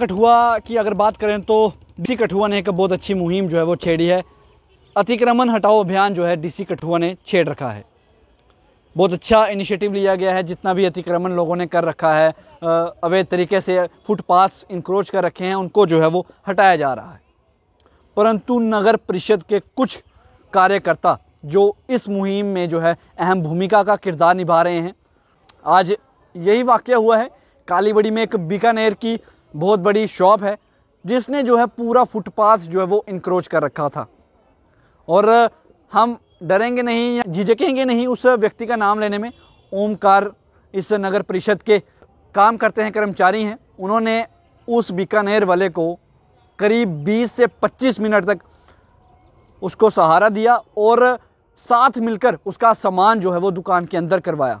कठुआ की अगर बात करें तो डीसी कठुआ ने एक बहुत अच्छी मुहिम जो है वो छेड़ी है। अतिक्रमण हटाओ अभियान जो है डीसी कठुआ ने छेड़ रखा है। बहुत अच्छा इनिशिएटिव लिया गया है, जितना भी अतिक्रमण लोगों ने कर रखा है अवैध तरीके से फुटपाथ्स इंक्रोच कर रखे हैं, उनको जो है वो हटाया जा रहा है। परंतु नगर परिषद के कुछ कार्यकर्ता जो इस मुहिम में जो है अहम भूमिका का किरदार निभा रहे हैं, आज यही वाक्य हुआ है, कालीबड़ी में एक बीकानेर की बहुत बड़ी शॉप है, जिसने जो है पूरा फुटपाथ जो है वो इंक्रोच कर रखा था। और, हम डरेंगे नहीं या झिझकेंगे नहीं उस व्यक्ति का नाम लेने में। ओमकार इस नगर परिषद के काम करते हैं, कर्मचारी हैं। उन्होंने उस बीकानेर वाले को करीब 20 से 25 मिनट तक उसको सहारा दिया और साथ मिलकर उसका सामान जो है वो दुकान के अंदर करवाया।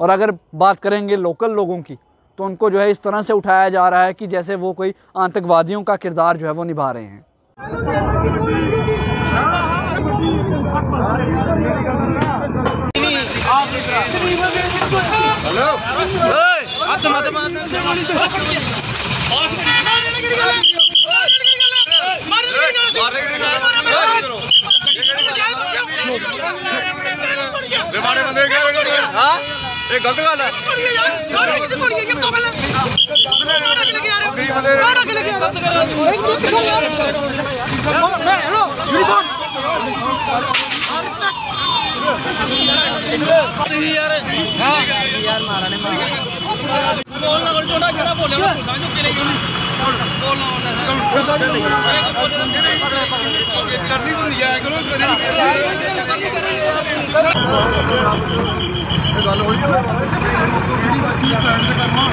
और अगर बात करेंगे लोकल लोगों की तो उनको जो है इस तरह से उठाया जा रहा है कि जैसे वो कोई आतंकवादियों का किरदार जो है वो निभा रहे हैं। ਮਾੜੇ ये गलत गल यार मारा ने मारा बोलना कर जो खड़ा बोले ना पूछा जो के ले ਕਿ ਲੱਗਿਆ ਮੈਂ ਹੈਲੋ ਯੂਨੀਫਾਰਮ ਤੁਸੀਂ ਯਾਰ ਹਾਂ ਯਾਰ ਮਾਰਾ ਨੇ ਮਾਰਾ ਬੋਲਣਾ ਕੋਲ ਜੋੜਾ ਜਿਹੜਾ ਬੋਲਿਆ ਉਹ ਸਮਝੋ ਕਿ ਲਈ ਬੋਲਣਾ ਕਰਨੀ ਹੁੰਦੀ ਹੈ ਕਰੋ ਕਰੇ ਨਹੀਂ ਗੱਲ ਹੋਈ ਕੀ ਕਰਨ ਤੇ ਕਰਨਾ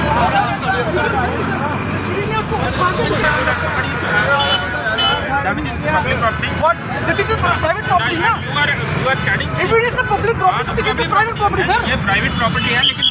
What? This is a private property, na? If it is a public property, this is a private property, sir. ये प्राइवेट प्रॉपर्टी है लेकिन कौन तोड़ेगा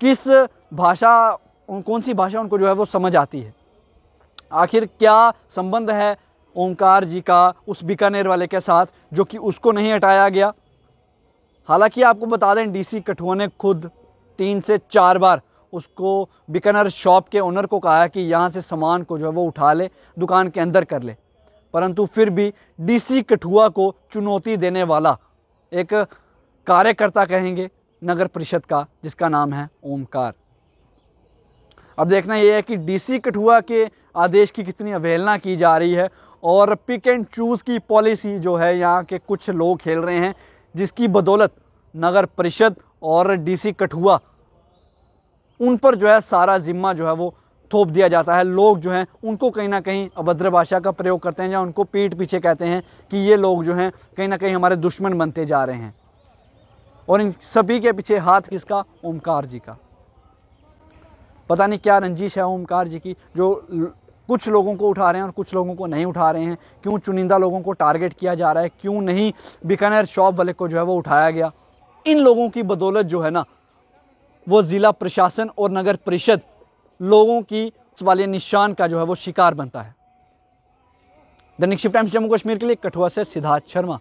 किस भाषा कौन सी भाषा उनको जो है वो समझ आती है? आखिर क्या संबंध है ओमकार जी का उस बीकानेर वाले के साथ जो कि उसको नहीं हटाया गया? हालाँकि आपको बता दें डीसी कठुआ ने खुद तीन से चार बार उसको बीकानेर शॉप के ओनर को कहा कि यहाँ से सामान को जो है वो उठा ले, दुकान के अंदर कर ले। परंतु फिर भी डीसी कठुआ को चुनौती देने वाला एक कार्यकर्ता कहेंगे नगर परिषद का, जिसका नाम है ओमकार। अब देखना यह है कि डीसी कठुआ के आदेश की कितनी अवहेलना की जा रही है और पिक एंड चूज़ की पॉलिसी जो है यहाँ के कुछ लोग खेल रहे हैं, जिसकी बदौलत नगर परिषद और डीसी कठुआ, उन पर जो है सारा जिम्मा जो है वो थोप दिया जाता है। लोग जो हैं, उनको कहीं ना कहीं अभद्र भाषा का प्रयोग करते हैं या उनको पीठ पीछे कहते हैं कि ये लोग जो हैं, कहीं ना कहीं हमारे दुश्मन बनते जा रहे हैं। और इन सभी के पीछे हाथ किसका? ओमकार जी का। पता नहीं क्या रंजिश है ओमकार जी की, जो कुछ लोगों को उठा रहे हैं और कुछ लोगों को नहीं उठा रहे हैं। क्यों चुनिंदा लोगों को टारगेट किया जा रहा है? क्यों नहीं बीकानेर शॉप वाले को जो है वो उठाया गया? इन लोगों की बदौलत जो है ना, वो ज़िला प्रशासन और नगर परिषद लोगों की वाले निशान का जो है वो शिकार बनता है। दैनिक शिफ्ट टाइम्स जम्मू कश्मीर के लिए कठुआ से सिद्धार्थ शर्मा।